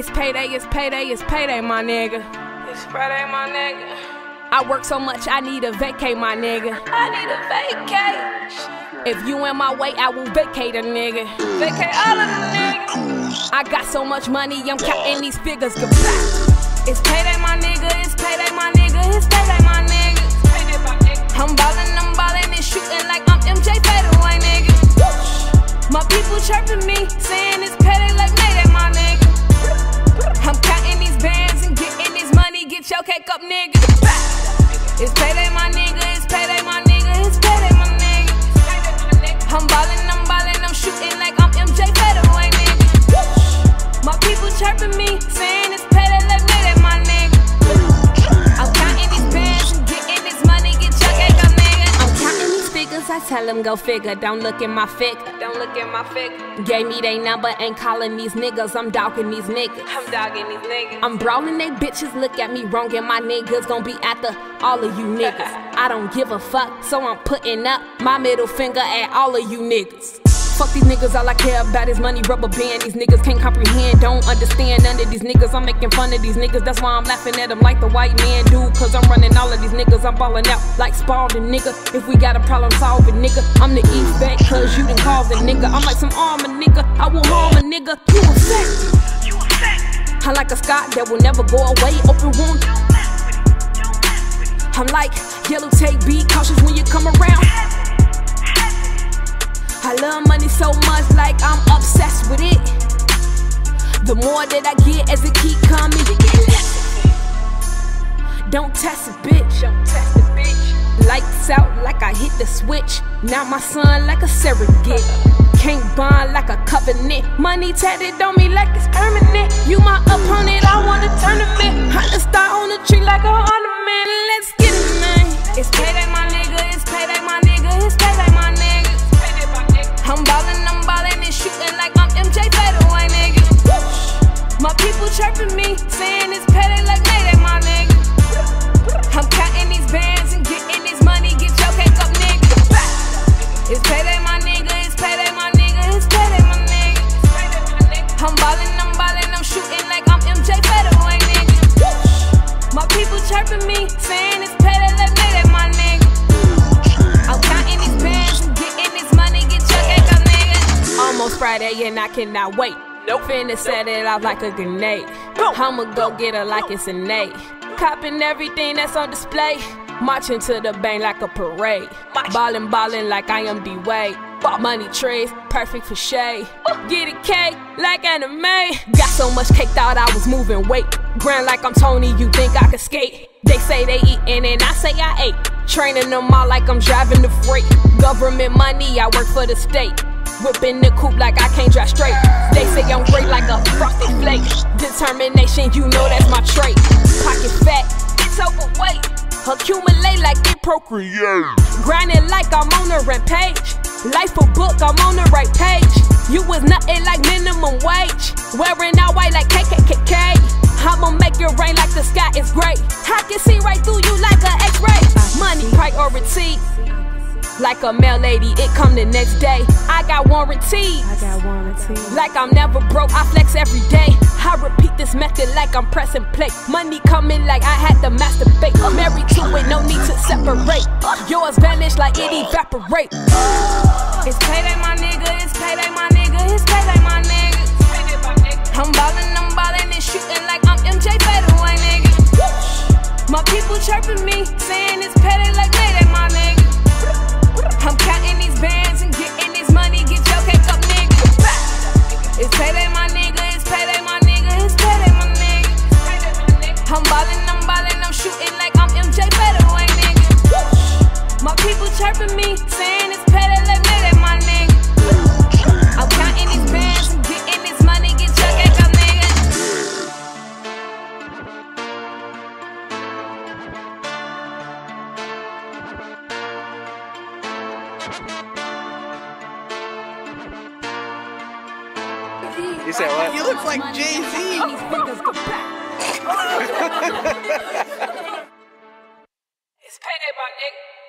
It's payday, it's payday, it's payday, my nigga. It's Friday, my nigga. I work so much, I need a vacate, my nigga. I need a vacate. If you in my way, I will vacate a nigga. Vacate all of the niggas. I got so much money, I'm counting these figures. Goodbye. It's payday, my nigga. It's payday, my nigga. It's payday, my nigga. I'm ballin', I'm ballin' and shootin' like I'm MJ Fadeaway, nigga. My people chirping me, saying up, nigga. It's payday, my nigga. It's payday, my nigga. It's payday, my nigga. I'm ballin', I tell them go figure. Don't look at my figure. Don't look at my figure. Gave me they number, ain't calling these niggas. I'm dogging these niggas. I'm dogging these niggas. I'm brawling they bitches, look at me wrong, and my niggas gon' be after all of you niggas. I don't give a fuck, so I'm putting up my middle finger at all of you niggas. Fuck these niggas, all I care about is money, rubber band. These niggas can't comprehend, don't understand none of these niggas. I'm making fun of these niggas, that's why I'm laughing at them like the white man do. Cause I'm running all of these niggas, I'm ballin' out like Spalding, nigga. If we got a problem, solve it, nigga. I'm the East back, cause you done caused it, nigga. I'm like some armor, nigga. I will harm a nigga. You affect. I'm like a Scott that will never go away, open wound. I'm like yellow tape, be cautious when you come around. So much, like I'm obsessed with it. The more that I get as it keep coming, get. Don't test a bitch. Lights out like I hit the switch. Now my son like a surrogate. Can't bond like a covenant. Money tatted on me like it's permanent. You my opponent, I want a tournament. The star on the tree like a ornament. Let's get it, man. It's payday, my nigga. Friday and I cannot wait. Nope. Finna set it off like a grenade. I'ma go get her like it's innate. Copping everything that's on display. Marching to the bank like a parade. Ballin', ballin' like I am D Wade. Money trays, perfect for shade. Get it cake like anime. Got so much cake, thought I was moving weight. Grind like I'm Tony, you think I could skate? They say they eatin' and I say I ate. Training them all like I'm driving the freight. Government money, I work for the state. Whipping the coupe like I can't drive straight. They say I'm great like a frosted flake. Determination, you know that's my trait. Pocket fat, it's overweight. Accumulate like it procreate. Grinding like I'm on a rampage. Life a book, I'm on the right page. You was nothing like minimum wage. Wearing all white like KKKK. I'ma make it rain like the sky is gray. I can see right through you like a X-ray. Money priority. Like a mail lady, it come the next day. I got warranties. I got warranty. Like I'm never broke, I flex every day. I repeat this method like I'm pressing play. Money coming like I had to masturbate. I'm married to it, no need to separate. Yours vanish like it evaporate. It's payday, my nigga. It's payday, my nigga. It's payday, my nigga. I'm ballin', I'm ballin' and shootin' like I'm MJ Fadeaway, nigga. My people chirping me, saying for me. Saying it's better, let me my nigga. I'm counting these bands, I'm getting this money, get your nigga. You said what? You look like Jay Z. it's petty, my nigga.